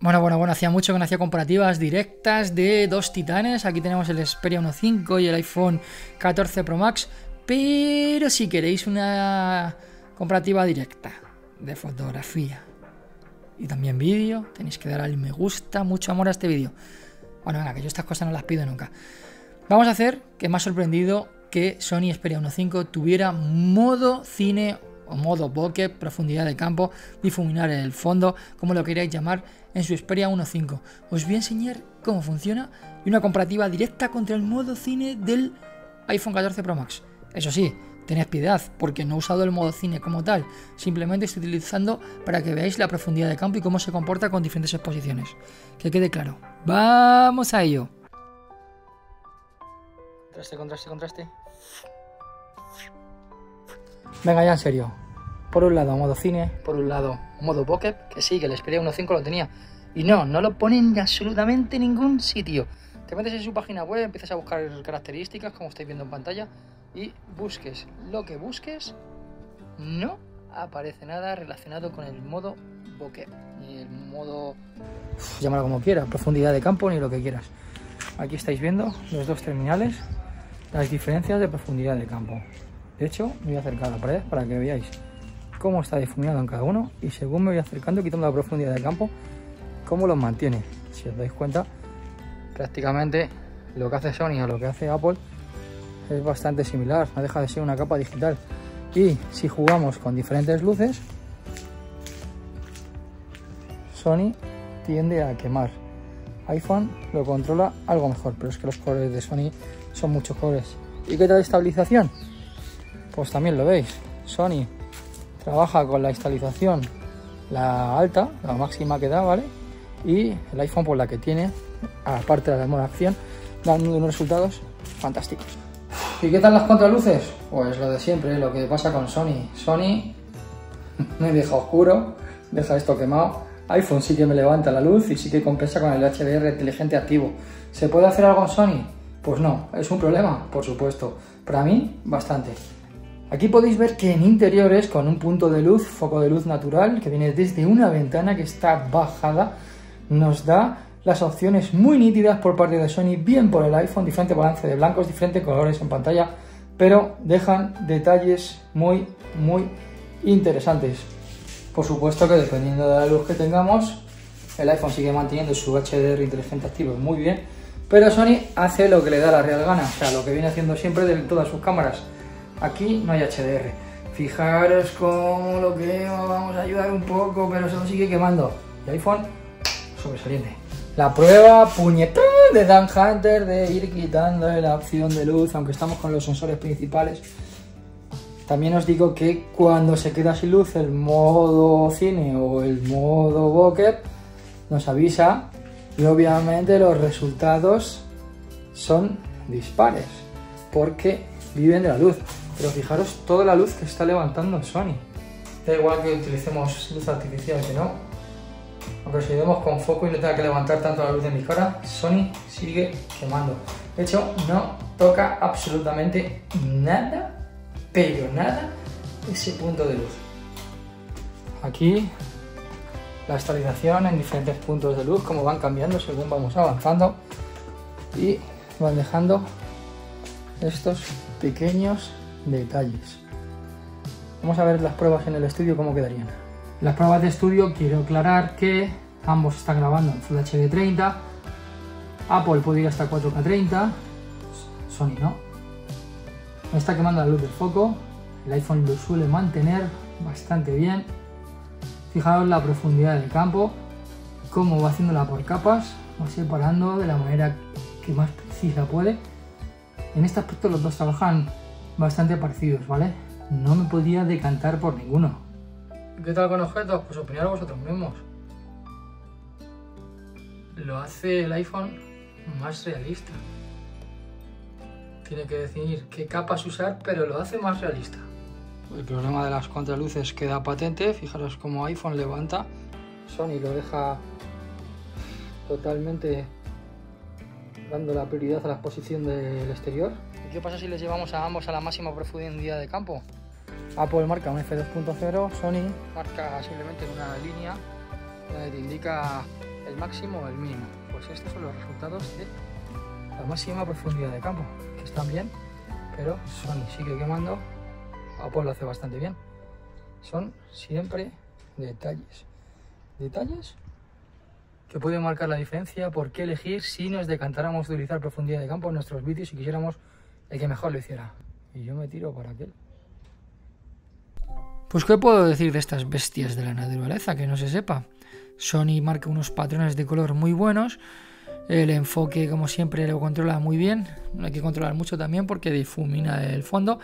Bueno, bueno, bueno, hacía mucho que no hacía comparativas directas de dos titanes. Aquí tenemos el Xperia 1.5 y el iPhone 14 Pro Max. Pero si queréis una comparativa directa de fotografía y también vídeo, tenéis que dar al me gusta, mucho amor a este vídeo. Bueno, venga, que yo estas cosas no las pido nunca. Vamos a hacer que me ha sorprendido que Sony Xperia 1.5 tuviera modo cine o modo bokeh, profundidad de campo, difuminar el fondo, como lo queráis llamar, en su Xperia 1.5. Os voy a enseñar cómo funciona y una comparativa directa contra el modo cine del iPhone 14 Pro Max. Eso sí, tened piedad, porque no he usado el modo cine como tal, simplemente estoy utilizando para que veáis la profundidad de campo y cómo se comporta con diferentes exposiciones. Que quede claro. ¡Vamos a ello! Contraste, contraste, contraste. Venga, ya en serio. Por un lado, modo cine, por un lado, modo bokeh, que sí, que el Xperia 1.5 lo tenía. Y no, no lo ponen en absolutamente ningún sitio. Te metes en su página web, empiezas a buscar características, como estáis viendo en pantalla, y busques lo que busques, no aparece nada relacionado con el modo bokeh, ni el modo, llámalo como quieras, profundidad de campo, ni lo que quieras. Aquí estáis viendo los dos terminales, las diferencias de profundidad de campo. De hecho, me voy a acercar a la pared para que veáis cómo está difuminado en cada uno y según me voy acercando, quitando la profundidad de campo, cómo los mantiene. Si os dais cuenta, prácticamente lo que hace Sony a lo que hace Apple es bastante similar, no deja de ser una capa digital. Y si jugamos con diferentes luces, Sony tiende a quemar. iPhone lo controla algo mejor, pero es que los colores de Sony son muchos colores. ¿Y qué tal estabilización? Pues también lo veis. Sony trabaja con la estabilización la alta, la máxima que da, ¿vale? Y el iPhone, pues la que tiene, aparte de la moda acción, dando unos resultados fantásticos. ¿Y qué tal las contraluces? Pues lo de siempre, lo que pasa con Sony. Sony me deja oscuro, deja esto quemado. iPhone sí que me levanta la luz y sí que compensa con el HDR inteligente activo. ¿Se puede hacer algo en Sony? Pues no, es un problema, por supuesto. Para mí, bastante. Aquí podéis ver que en interiores, con un punto de luz, foco de luz natural, que viene desde una ventana que está bajada, nos da las opciones muy nítidas por parte de Sony, bien por el iPhone, diferente balance de blancos, diferentes colores en pantalla, pero dejan detalles muy, muy interesantes. Por supuesto que dependiendo de la luz que tengamos, el iPhone sigue manteniendo su HDR inteligente activo muy bien, pero Sony hace lo que le da la real gana, o sea, lo que viene haciendo siempre de todas sus cámaras Aquí no hay HDR. Fijaros cómo lo que vamos a ayudar un poco, pero se lo sigue quemando. Y iPhone, sobresaliente. La prueba puñetón de Dan Hunter de ir quitando la opción de luz, aunque estamos con los sensores principales. También os digo que cuando se queda sin luz el modo cine o el modo bokeh nos avisa y obviamente los resultados son dispares porque viven de la luz. Pero fijaros toda la luz que está levantando Sony. Da igual que utilicemos luz artificial que no. Aunque si vemos con foco y no tenga que levantar tanto la luz de mi cara, Sony sigue quemando. De hecho, no toca absolutamente nada, pero nada, ese punto de luz. Aquí la estabilización en diferentes puntos de luz, como van cambiando según vamos avanzando y van dejando estos pequeños detalles. Vamos a ver las pruebas en el estudio cómo quedarían. Las pruebas de estudio quiero aclarar que ambos están grabando en Full HD 30. Apple puede ir hasta 4K 30. Sony no. No está quemando la luz del foco. El iPhone lo suele mantener bastante bien. Fijaos la profundidad del campo, cómo va haciéndola por capas, va separando de la manera que más precisa puede. En este aspecto los dos trabajan bastante parecidos, ¿vale? No me podía decantar por ninguno. ¿Qué tal con objetos? Pues opinad vosotros mismos. Lo hace el iPhone más realista. Tiene que decidir qué capas usar, pero lo hace más realista. El problema de las contraluces queda patente. Fijaros cómo iPhone levanta. Sony lo deja totalmente dando la prioridad a la exposición del exterior. ¿Y qué pasa si les llevamos a ambos a la máxima profundidad de campo? Apple marca un F2.0, Sony marca simplemente una línea donde te indica el máximo o el mínimo. Pues estos son los resultados de la máxima profundidad de campo, que están bien, pero Sony sigue quemando, Apple lo hace bastante bien. Son siempre detalles. Detalles que pueden marcar la diferencia, por qué elegir si nos decantáramos utilizar profundidad de campo en nuestros vídeos y quisiéramos el que mejor lo hiciera. Y yo me tiro para aquel. Pues qué puedo decir de estas bestias de la naturaleza que no se sepa. Sony marca unos patrones de color muy buenos. El enfoque, como siempre, lo controla muy bien. Hay que controlar mucho también porque difumina el fondo.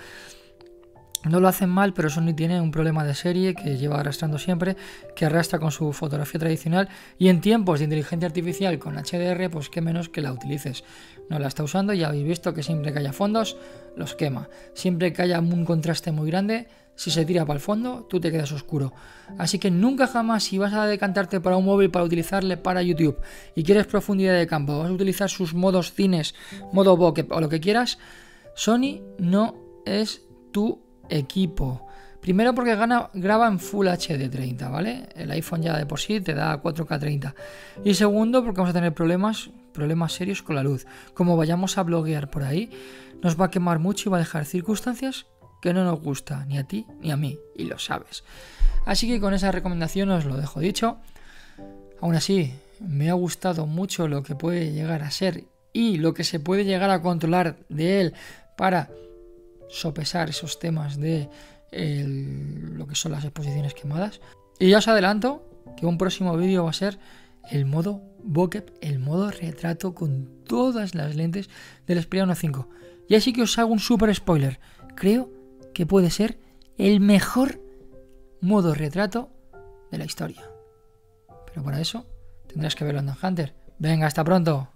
No lo hacen mal, pero Sony tiene un problema de serie que lleva arrastrando siempre, que arrastra con su fotografía tradicional y en tiempos de inteligencia artificial con HDR, pues qué menos que la utilices. No la está usando, ya habéis visto que siempre que haya fondos, los quema. Siempre que haya un contraste muy grande, si se tira para el fondo, tú te quedas oscuro. Así que nunca jamás si vas a decantarte para un móvil para utilizarle para YouTube y quieres profundidad de campo, vas a utilizar sus modos cines, modo bokeh o lo que quieras, Sony no es tu equipo. Primero porque graba en Full HD 30, ¿vale? El iPhone ya de por sí te da 4K 30. Y segundo porque vamos a tener problemas, problemas serios con la luz. Como vayamos a bloguear por ahí, nos va a quemar mucho y va a dejar circunstancias que no nos gusta ni a ti ni a mí, y lo sabes. Así que con esa recomendación os lo dejo dicho. Aún así, me ha gustado mucho lo que puede llegar a ser y lo que se puede llegar a controlar de él para sopesar esos temas de lo que son las exposiciones quemadas. Y ya os adelanto que un próximo vídeo va a ser el modo bokeh, el modo retrato con todas las lentes del Xperia 1.5. Y así que os hago un super spoiler. Creo que puede ser el mejor modo retrato de la historia. Pero para eso tendrás que verlo en Hunter. Venga, hasta pronto.